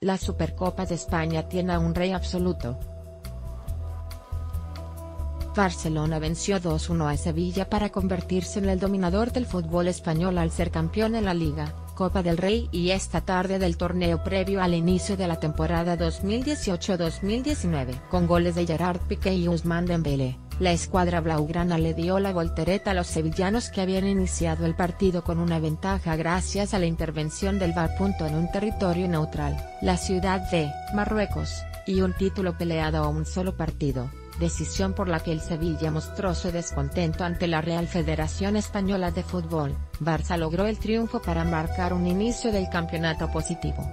La Supercopa de España tiene a un rey absoluto. Barcelona venció 2-1 a Sevilla para convertirse en el dominador del fútbol español al ser campeón en la Liga, Copa del Rey y esta tarde del torneo previo al inicio de la temporada 2018-2019. Con goles de Gerard Piqué y Ousmane Dembélé, la escuadra blaugrana le dio la voltereta a los sevillanos que habían iniciado el partido con una ventaja gracias a la intervención del VAR. En un territorio neutral, la ciudad de Marruecos, y un título peleado a un solo partido decisión por la que el Sevilla mostró su descontento ante la Real Federación Española de Fútbol, Barça logró el triunfo para marcar un inicio del campeonato positivo.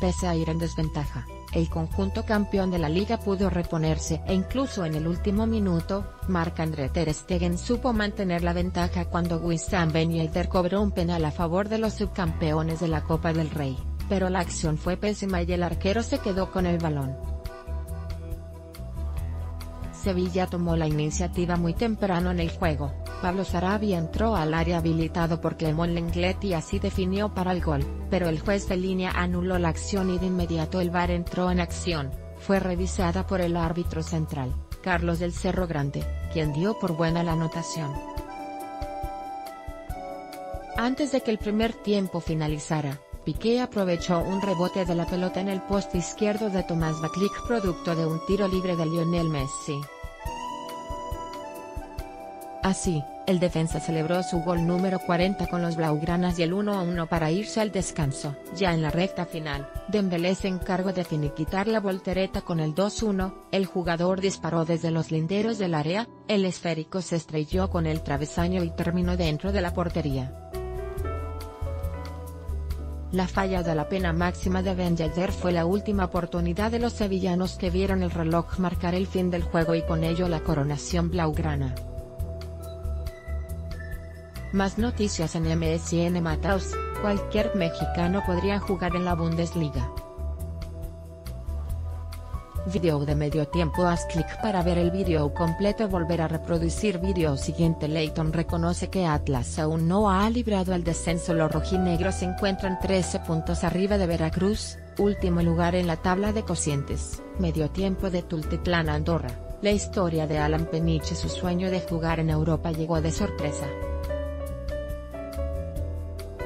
Pese a ir en desventaja, el conjunto campeón de la liga pudo reponerse e incluso en el último minuto, Marc-André Ter Stegen supo mantener la ventaja cuando Wissam Ben cobró un penal a favor de los subcampeones de la Copa del Rey, pero la acción fue pésima y el arquero se quedó con el balón. Sevilla tomó la iniciativa muy temprano en el juego, Pablo Sarabia entró al área habilitado por Clement Lenglet y así definió para el gol, pero el juez de línea anuló la acción y de inmediato el VAR entró en acción, fue revisada por el árbitro central, Carlos del Cerro Grande, quien dio por buena la anotación. Antes de que el primer tiempo finalizara, Piqué aprovechó un rebote de la pelota en el poste izquierdo de Tomás Baklik producto de un tiro libre de Lionel Messi. Así, el defensa celebró su gol número 40 con los blaugranas y el 1-1 para irse al descanso. Ya en la recta final, Dembélé se encargó de finiquitar la voltereta con el 2-1, el jugador disparó desde los linderos del área, el esférico se estrelló con el travesaño y terminó dentro de la portería. La falla de la pena máxima de Ben Yedder fue la última oportunidad de los sevillanos que vieron el reloj marcar el fin del juego y con ello la coronación blaugrana. Más noticias en MSN Mataus, cualquier mexicano podría jugar en la Bundesliga. Video de medio tiempo Haz clic para ver el video completo Volver a reproducir video. Siguiente Leighton reconoce que Atlas aún no ha librado el descenso. Los rojinegros se encuentran 13 puntos arriba de Veracruz, último lugar en la tabla de cocientes, medio tiempo de Tultitlán Andorra, la historia de Alan Peniche su sueño de jugar en Europa llegó de sorpresa.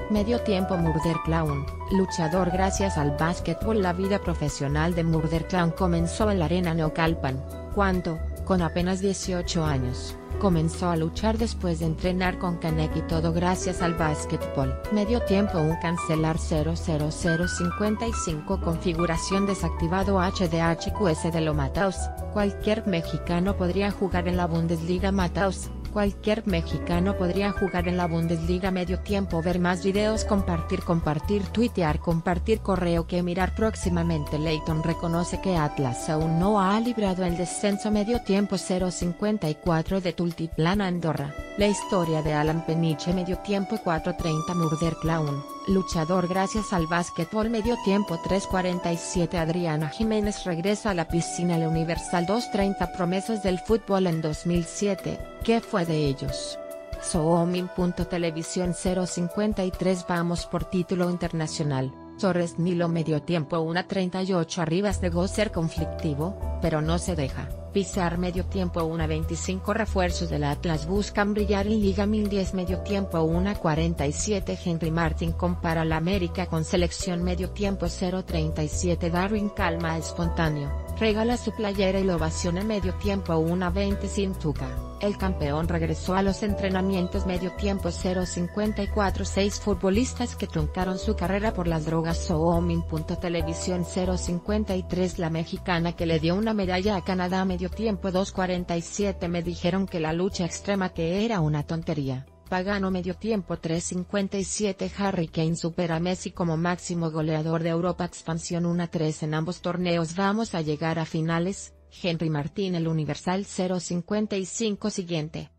Medio tiempo Murder Clown, luchador gracias al básquetbol La vida profesional de Murder Clown comenzó en la arena Neocalpan, cuando, con apenas 18 años, comenzó a luchar después de entrenar con Canek y todo gracias al básquetbol. Medio tiempo un cancelar 00055 configuración desactivado HDHQS de lo Mataus, cualquier mexicano podría jugar en la Bundesliga Mataus, Cualquier mexicano podría jugar en la Bundesliga medio tiempo ver más videos compartir compartir tuitear compartir correo que mirar próximamente. Leighton reconoce que Atlas aún no ha librado el descenso medio tiempo 054 de Tultiplán Andorra, la historia de Alan Peniche medio tiempo 430 Murder Clown, luchador gracias al básquetbol medio tiempo 347 Adriana Jiménez regresa a la piscina La Universal 230 promesas del fútbol en 2007, ¿qué fue de ellos? Soomin.televisión 053 Vamos por título internacional, Torres Nilo medio tiempo 1.38 Arribas negó ser conflictivo, pero no se deja. Pizar medio tiempo 1.25 refuerzos del Atlas buscan brillar en Liga 1010 medio tiempo 1.47 Henry Martin compara la América con selección medio tiempo 0.37 Darwin calma espontáneo, regala su playera y lo ovaciona medio tiempo 1.20 sin tuca. El campeón regresó a los entrenamientos medio tiempo 054 6 futbolistas que truncaron su carrera por las drogas Televisión 053 La mexicana que le dio una medalla a Canadá medio tiempo 247 me dijeron que la lucha extrema que era una tontería. Pagano medio tiempo 357 Harry Kane supera a Messi como máximo goleador de Europa expansión 1-3 en ambos torneos vamos a llegar a finales, Henry Martín El Universal 055 siguiente.